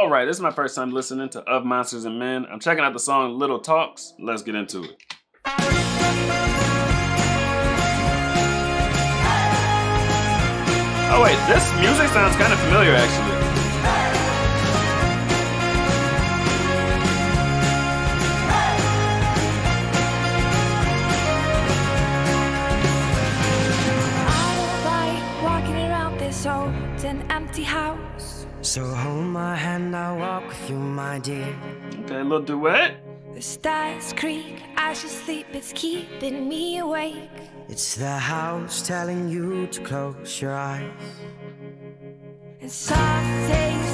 All right, this is my first time listening to Of Monsters and Men. I'm checking out the song Little Talks. Let's get into it. Oh wait, this music sounds kind of familiar actually. Like walking around this old and empty house. So hold my hand, I'll walk with you, my dear. Okay, little duet. The stars creak as you sleep, it's keeping me awake. It's the house telling you to close your eyes. And some days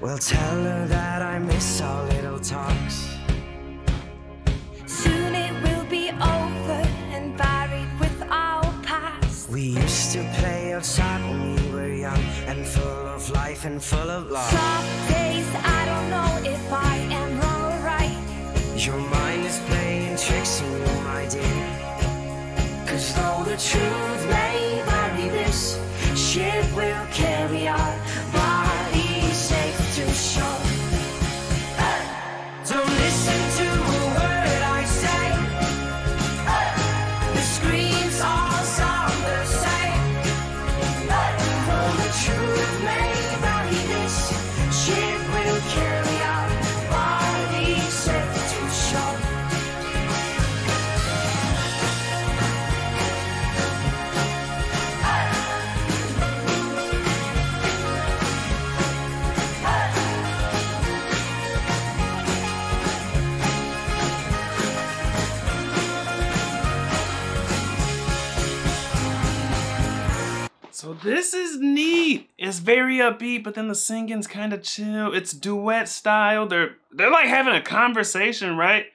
Well, tell her that I miss our little talks. Soon it will be over and buried with our past. We used to play outside when we were young and full of life and full of love. Some days I don't know if I am wrong or right. Your mind is playing tricks on you, my dear. Cause though the truth may this is neat. It's very upbeat, but then the singing's kind of chill. It's duet style. They're they're like having a conversation, right?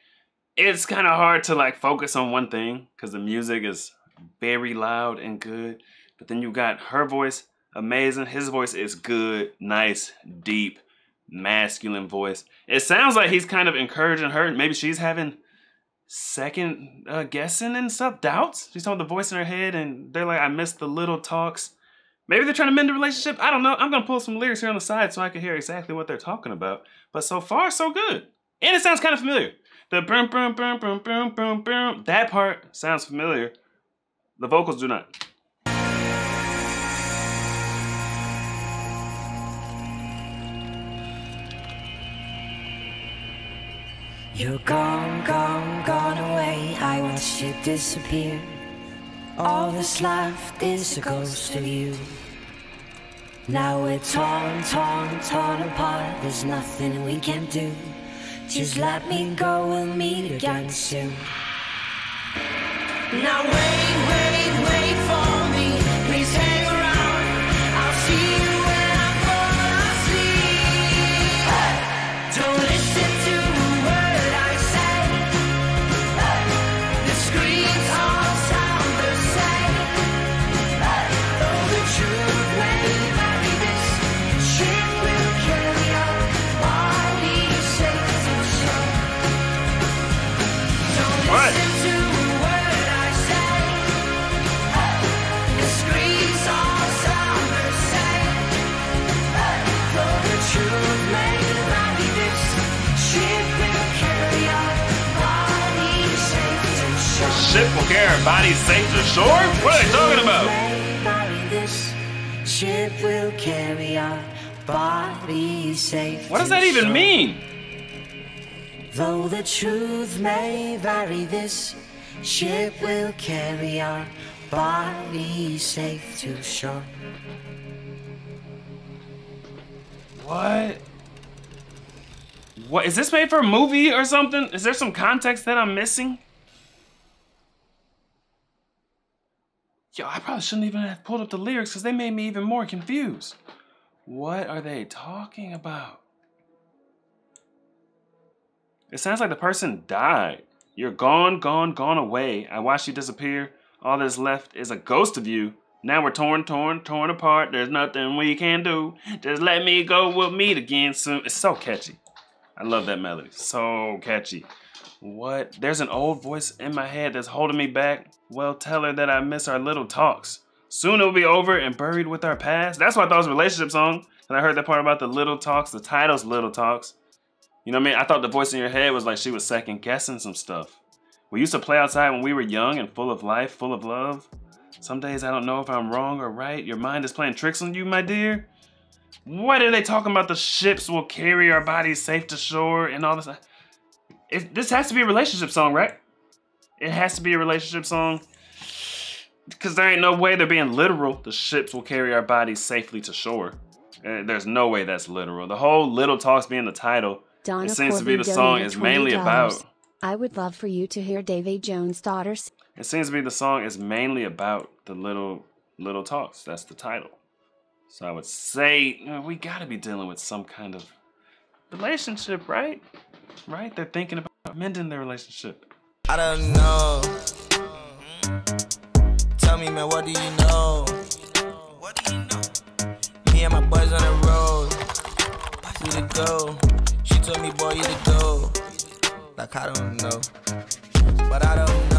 It's kind of hard to like focus on one thing because the music is very loud and good. But then you got her voice, amazing. His voice is good, nice, deep, masculine voice. It sounds like he's kind of encouraging her. Maybe she's having second uh, guessing and stuff, doubts. She's talking the voice in her head, and they're like, I miss the little talks. Maybe they're trying to mend the relationship. I don't know. I'm gonna pull some lyrics here on the side so I can hear exactly what they're talking about. But so far, so good. And it sounds kind of familiar. The boom, boom, boom, boom, boom, boom, boom. That part sounds familiar. The vocals do not. You're gone, gone, gone away. I watched you disappear. All that's left is a ghost of you. Now we're torn, torn, torn apart. There's nothing we can do. Just let me go, we'll meet again soon. Now wait, ship will carry bodies safe to shore. Ship will carry our bodies safe to shore? What are they talking about? Ship will carry our bodies safe. What does that even mean? Though the truth may vary, this ship will carry our bodies safe to shore. What? What is this made for a movie or something? Is there some context that I'm missing? Yo, I probably shouldn't even have pulled up the lyrics because they made me even more confused. What are they talking about? It sounds like the person died. You're gone, gone, gone away. I watched you disappear. All that's left is a ghost of you. Now we're torn, torn, torn apart. There's nothing we can do. Just let me go. We'll meet again soon. It's so catchy. I love that melody. So catchy. What? There's an old voice in my head that's holding me back. Well, tell her that I miss our little talks. Soon it'll be over and buried with our past. That's why I thought it was a relationship song. And I heard that part about the little talks. The title's Little Talks. You know what I mean? I thought the voice in your head was like she was second guessing some stuff. We used to play outside when we were young and full of life, full of love. Some days I don't know if I'm wrong or right. Your mind is playing tricks on you, my dear. What are they talking about? The ships will carry our bodies safe to shore and all this. This has to be a relationship song, right? It has to be a relationship song. Because there ain't no way they're being literal. The ships will carry our bodies safely to shore. Uh, there's no way that's literal. The whole Little Talks being the title Donna it seems to be the song is mainly $20. about. I would love for you to hear Davy Jones' daughter s- It seems to be the song is mainly about the little little talks. That's the title. So I would say you know, we got to be dealing with some kind of relationship, right? Right? They're thinking about mending their relationship. I don't know. Mm-hmm. Tell me, man, what do you know? What do you know? Me and my boys on the road. We to go. Told me, boy, you to go. Like, I don't know. But I don't